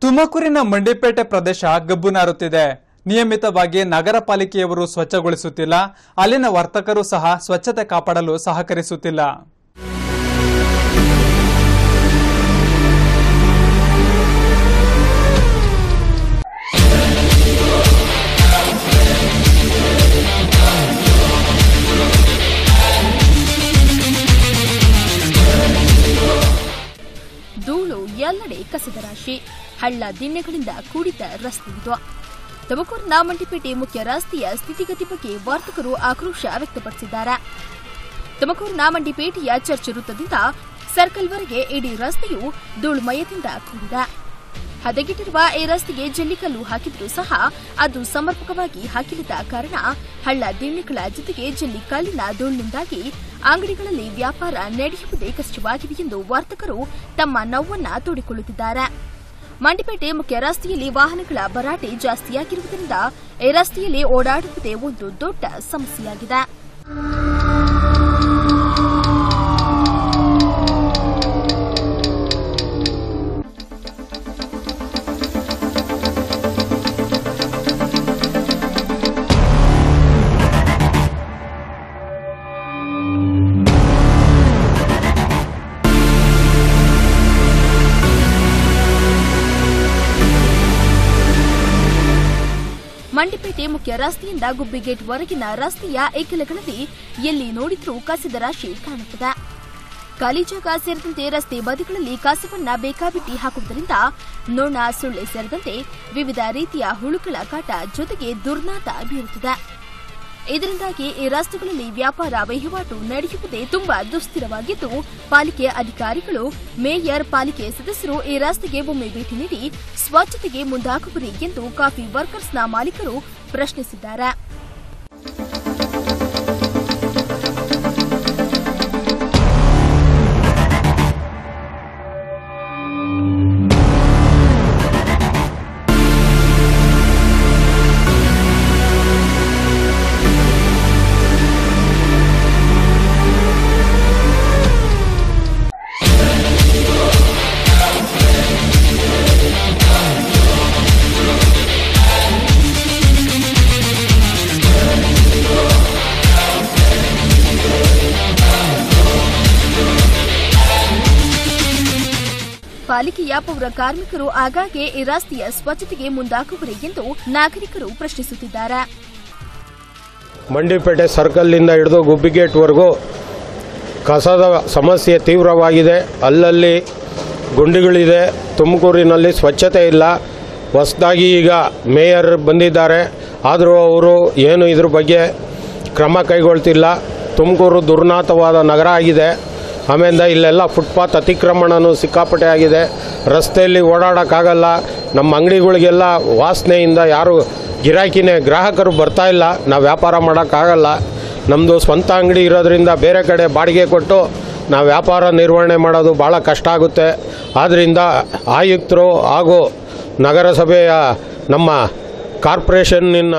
ತುಮಕೂರಿನ ಮಂಡಿಪೇಟೆ ಪ್ರದೇಶ ಗಬ್ಬು ನಾರುತ್ತಿದೆ ನಿಯಮಿತವಾಗಿ ನಗರ ಪಾಲಿಕೆಯವರು ಸ್ವಚ್ಛಗೊಳಿಸುತ್ತಿಲ್ಲ. ಅಲ್ಲಿನ ವರ್ತಕರು ಸಹ ಸ್ವಚ್ಛತೆ ಕಾಪಾಡಲು ಸಹಕರಿಸುತ್ತಿಲ್ಲ. ಧೂಳು ಎಲ್ಲೆಡೆ ಕಸದ ರಾಶಿ. ಹಳ್ಳ ದಿಣ್ಣೆಗಳಿಂದ ಕೂಡಿದ ರಸ್ತೆ ಇದು. ತುಮಕೂರಿನ ಮಂಡಿಪೇಟೆ ಮುಖ್ಯ ರಸ್ತೆಯ ಸ್ಥಿತಿಗತಿ ಬಗ್ಗೆ ವಾರ್ತಕರು ಆಕ್ರೋಶ ವ್ಯಕ್ತಪಡಿಸಿದ್ದಾರೆ. ತುಮಕೂರಿನ ಮಂಡಿಪೇಟೆಯ ಚರ್ಚ್ ವೃತ್ತದಿಂದ ಸರ್ಕಲ್ವರೆಗೆ ಇಡೀ ರಸ್ತೆಯು ಧೂಳುಮಯದಿಂದ ಕೂಡಿದೆ. ಹದಗೆಟ್ಟಿರುವ ಈ ರಸ್ತೆಗೆ ಜಲ್ಲಿಕಲ್ಲು ಹಾಕಿದ್ರೂ ಸಹ ಅದು ಸಮರ್ಪಕವಾಗಿ ಹಾಕಿಲ್ಲದ ಕಾರಣ ಹಳ್ಳ ದಿಣ್ಣೆಗಳ ಜೊತೆಗೆ ಜಲ್ಲಿಕಲ್ಲಿನ ಧೂಳಿನಿಂದಾಗಿ ಅಂಗಡಿಗಳಲ್ಲಿ ವ್ಯಾಪಾರ ನಡೆಯುವುದೇ ಕಷ್ಟವಾಗಿದೆ ಎಂದು ವರ್ತಕರು ತಮ್ಮ ನೋವನ್ನ ತೋಡಿಕೊಳ್ಳುತ್ತಿದ್ದಾರೆ. ಮಂಡಿಪೇಟೆ ಮುಖ್ಯ ರಸ್ತೆಯಲ್ಲಿ ವಾಹನಗಳ ಭರಾಟೆ ಜಾಸ್ತಿಯಾಗಿರುವುದರಿಂದ ಈ ರಸ್ತೆಯಲ್ಲಿ ಓಡಾಡುವುದೇ ಒಂದು ದೊಡ್ಡ ಸಮಸ್ಯೆಯಾಗಿದೆ. ಮಂಡಿಪೇಟೆ ಮುಖ್ಯ ರಸ್ತೆಯಿಂದ ಗುಬ್ಬಿಗೇಟ್ ವರೆಗಿನ ರಸ್ತೆಯ ಏಕಲಗಳಲ್ಲಿ ಎಲ್ಲಿ ನೋಡಿದ್ರೂ ಕಸದ ರಾಶಿ ಕಾಣುತ್ತದೆ. ಖಾಲಿ ಜಾಗ ಸೇರಿದಂತೆ ರಸ್ತೆ ಬದಿಗಳಲ್ಲಿ ಕಸವನ್ನ ಬೇಕಾಬಿಟ್ಟಿ ಹಾಕುವುದರಿಂದ ನೊಣ ಸೊಳ್ಳೆ ಸೇರಿದಂತೆ ವಿವಿಧ ರೀತಿಯ ಹುಳುಗಳ ಕಾಟ ಜೊತೆಗೆ ದುರ್ನಾತ ಬೀರುತ್ತಿದೆ. ಇದರಿಂದಾಗಿ ಈ ರಸ್ತೆಗಳಲ್ಲಿ ವ್ಯಾಪಾರ ವಹಿವಾಟು ನಡೆಯುವುದೇ ತುಂಬಾ ದುಸ್ಥಿರವಾಗಿದ್ದು, ಪಾಲಿಕೆ ಅಧಿಕಾರಿಗಳು, ಮೇಯರ್, ಪಾಲಿಕೆ ಸದಸ್ಯರು ಈ ರಸ್ತೆಗೆ ಒಮ್ಮೆ ಭೇಟಿ ನೀಡಿ ಸ್ವಚ್ಛತೆಗೆ ಮುಂದಾಗುವರಿ ಎಂದು ಕಾಫಿ ವರ್ಕರ್ಸ್ನ ಮಾಲೀಕರು ಪ್ರಶ್ನಿಸಿದ್ದಾರೆ. ಪಾಲಿಕೆಯ ಪೌರ ಕಾರ್ಮಿಕರು ಆಗಾಗ್ಗೆ ಈ ರಸ್ತೆಯ ಸ್ವಚ್ಛತೆಗೆ ಮುಂದಾಗುವರೆ ಎಂದು ನಾಗರಿಕರು ಪ್ರಶ್ನಿಸುತ್ತಿದ್ದಾರೆ. ಮಂಡಿಪೇಟೆ ಸರ್ಕಲ್ನಿಂದ ಹಿಡಿದು ಗುಬ್ಬಿಗೇಟ್ವರೆಗೂ ಕಸದ ಸಮಸ್ಯೆ ತೀವ್ರವಾಗಿದೆ. ಅಲ್ಲಲ್ಲಿ ಗುಂಡಿಗಳಿದೆ. ತುಮಕೂರಿನಲ್ಲಿ ಸ್ವಚ್ಛತೆ ಇಲ್ಲ. ಹೊಸದಾಗಿ ಈಗ ಮೇಯರ್ ಬಂದಿದ್ದಾರೆ. ಆದರೂ ಅವರು ಏನು ಇದ್ರ ಬಗ್ಗೆ ಕ್ರಮ ಕೈಗೊಳ್ತಿಲ್ಲ. ತುಮಕೂರು ದುರ್ನಾಥವಾದ ನಗರ ಆಗಿದೆ. ಆಮೇಲೆ ಇಲ್ಲೆಲ್ಲ ಫುಟ್ಪಾತ್ ಅತಿಕ್ರಮಣನೂ ಸಿಕ್ಕಾಪಟ್ಟೆ ಆಗಿದೆ. ರಸ್ತೆಯಲ್ಲಿ ಓಡಾಡೋಕ್ಕಾಗಲ್ಲ. ನಮ್ಮ ಅಂಗಡಿಗಳಿಗೆಲ್ಲ ವಾಸನೆಯಿಂದ ಯಾರು ಗಿರಾಕಿನೇ ಗ್ರಾಹಕರು ಬರ್ತಾ ಇಲ್ಲ. ನಾವು ವ್ಯಾಪಾರ ಮಾಡೋಕ್ಕಾಗಲ್ಲ. ನಮ್ಮದು ಸ್ವಂತ ಅಂಗಡಿ ಇರೋದ್ರಿಂದ ಬೇರೆ ಕಡೆ ಬಾಡಿಗೆ ಕೊಟ್ಟು ನಾವು ವ್ಯಾಪಾರ ನಿರ್ವಹಣೆ ಮಾಡೋದು ಭಾಳ ಕಷ್ಟ ಆಗುತ್ತೆ. ಆದ್ದರಿಂದ ಆಯುಕ್ತರು ಹಾಗೂ ನಗರಸಭೆಯ ನಮ್ಮ ಕಾರ್ಪೊರೇಷನ್ನಿನ